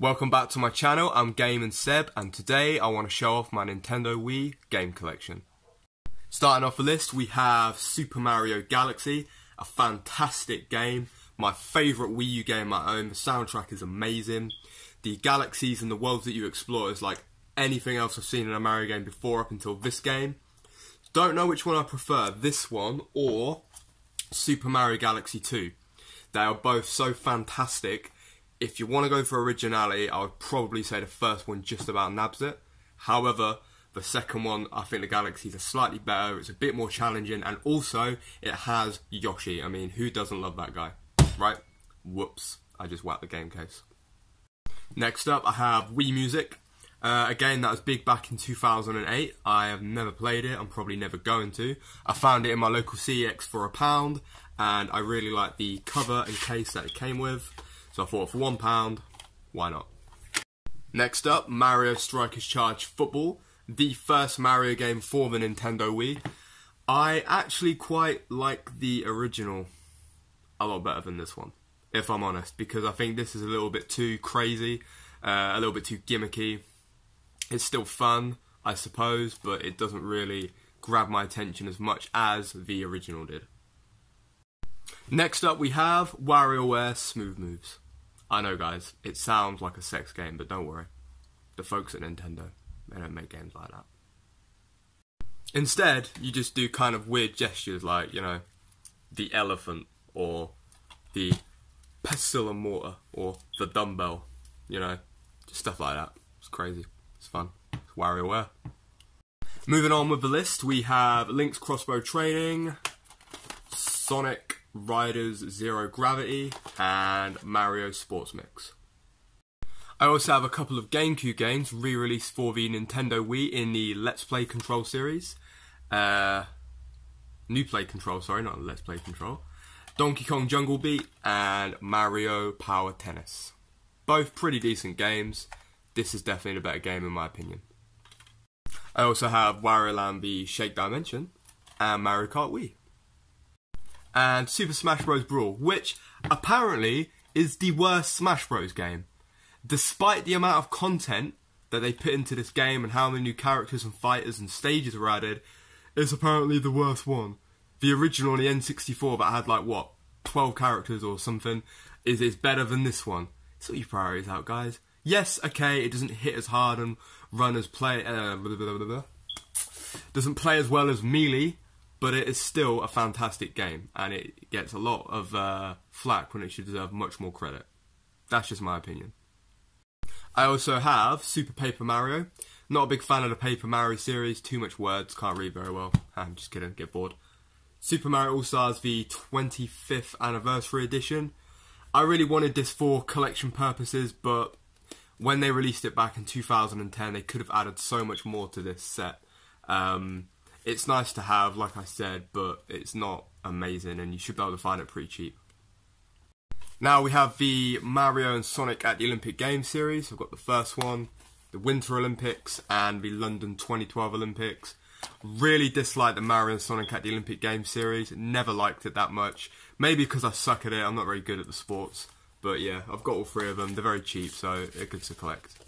Welcome back to my channel, I'm Game and Seb, and today I want to show off my Nintendo Wii game collection. Starting off the list, we have Super Mario Galaxy, a fantastic game, my favourite Wii U game I own, the soundtrack is amazing, the galaxies and the worlds that you explore is like anything else I've seen in a Mario game before up until this game. Don't know which one I prefer, this one or Super Mario Galaxy 2. They are both so fantastic if you want to go for originality, I would probably say the first one just about nabs it. However, the second one, I think the Galaxies are slightly better. It's a bit more challenging, and also it has Yoshi. I mean, who doesn't love that guy, right? Whoops! I just whacked the game case. Next up, I have Wii Music. Uh, again, that was big back in 2008. I have never played it. I'm probably never going to. I found it in my local CEX for a pound, and I really like the cover and case that it came with. So I thought for one pound, why not? Next up, Mario Strikers Charged Football, the first Mario game for the Nintendo Wii. I actually quite like the original a lot better than this one, if I'm honest, because I think this is a little bit too crazy, uh, a little bit too gimmicky. It's still fun, I suppose, but it doesn't really grab my attention as much as the original did. Next up, we have WarioWare Smooth Moves. I know, guys, it sounds like a sex game, but don't worry. The folks at Nintendo, they don't make games like that. Instead, you just do kind of weird gestures like, you know, the elephant or the pestle and mortar or the dumbbell, you know, just stuff like that. It's crazy. It's fun. It's WarioWare. Moving on with the list, we have Link's Crossbow Training, Sonic Riders Zero Gravity, and Mario Sports Mix. I also have a couple of GameCube games re-released for the Nintendo Wii in the Let's Play Control series. Uh, New Play Control, sorry, not Let's Play Control. Donkey Kong Jungle Beat and Mario Power Tennis. Both pretty decent games. This is definitely the better game in my opinion. I also have Wario Land the Shake Dimension and Mario Kart Wii and Super Smash Bros. Brawl, which apparently is the worst Smash Bros. game. Despite the amount of content that they put into this game and how many new characters and fighters and stages were added, it's apparently the worst one. The original on the N64 that had like what, 12 characters or something, is, is better than this one. Sort your priorities out, guys. Yes, okay, it doesn't hit as hard and run as play. Uh, blah, blah, blah, doesn't play as well as Melee, but it is still a fantastic game, and it gets a lot of uh, flack when it should deserve much more credit. That's just my opinion. I also have Super Paper Mario. Not a big fan of the Paper Mario series, too much words, can't read very well. I'm just kidding, get bored. Super Mario All Stars, the 25th anniversary edition. I really wanted this for collection purposes, but when they released it back in 2010, they could have added so much more to this set. Um, it's nice to have, like I said, but it's not amazing, and you should be able to find it pretty cheap. Now we have the Mario and Sonic at the Olympic Games series. I've got the first one, the Winter Olympics, and the London 2012 Olympics. Really dislike the Mario and Sonic at the Olympic Games series. Never liked it that much. Maybe because I suck at it. I'm not very good at the sports. But yeah, I've got all three of them. They're very cheap, so they're good to collect.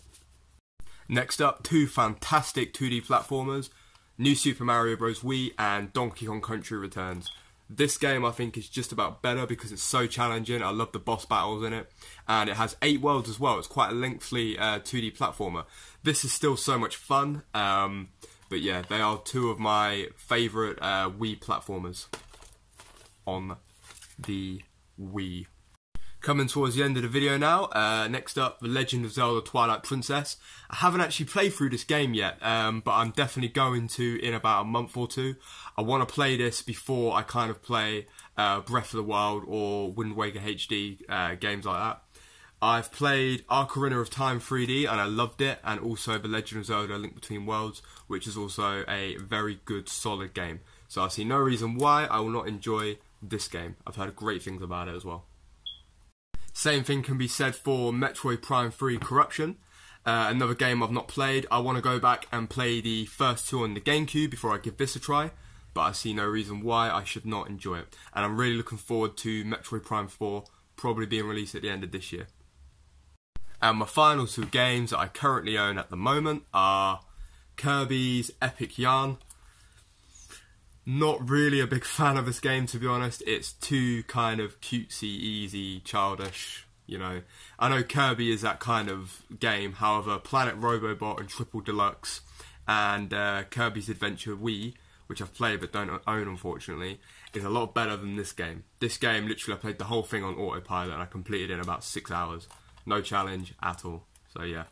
Next up, two fantastic 2D platformers. New Super Mario Bros. Wii, and Donkey Kong Country Returns. This game I think is just about better because it's so challenging. I love the boss battles in it, and it has eight worlds as well. It's quite a lengthy uh, 2D platformer. This is still so much fun, um, but yeah, they are two of my favourite uh, Wii platformers on the Wii. Coming towards the end of the video now, uh, next up, The Legend of Zelda Twilight Princess. I haven't actually played through this game yet, um, but I'm definitely going to in about a month or two. I want to play this before I kind of play uh, Breath of the Wild or Wind Waker HD uh, games like that. I've played Ocarina of Time 3D and I loved it, and also The Legend of Zelda Link Between Worlds, which is also a very good, solid game. So I see no reason why I will not enjoy this game. I've heard great things about it as well. Same thing can be said for Metroid Prime 3 Corruption. Uh, another game I've not played. I want to go back and play the first two on the GameCube before I give this a try, but I see no reason why I should not enjoy it. And I'm really looking forward to Metroid Prime 4 probably being released at the end of this year. And my final two games that I currently own at the moment are Kirby's Epic Yarn. Not really a big fan of this game to be honest. It's too kind of cutesy, easy, childish. You know, I know Kirby is that kind of game. However, Planet Robobot and Triple Deluxe and uh, Kirby's Adventure Wii, which I've played but don't own unfortunately, is a lot better than this game. This game, literally, I played the whole thing on autopilot and I completed in about six hours. No challenge at all. So yeah.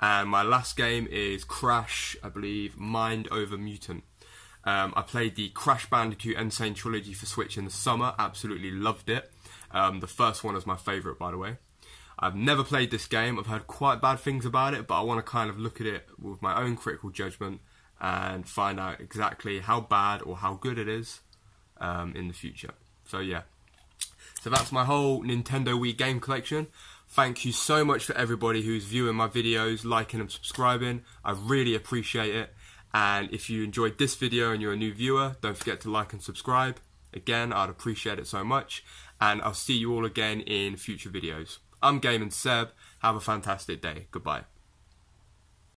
And my last game is Crash, I believe, Mind Over Mutant. Um, I played the Crash Bandicoot N. Sane Trilogy for Switch in the summer. Absolutely loved it. Um, the first one is my favourite, by the way. I've never played this game. I've heard quite bad things about it, but I want to kind of look at it with my own critical judgment and find out exactly how bad or how good it is um, in the future. So yeah. So that's my whole Nintendo Wii game collection. Thank you so much for everybody who's viewing my videos, liking and subscribing. I really appreciate it. And if you enjoyed this video and you're a new viewer, don't forget to like and subscribe. Again, I'd appreciate it so much. And I'll see you all again in future videos. I'm Game and Seb. Have a fantastic day. Goodbye.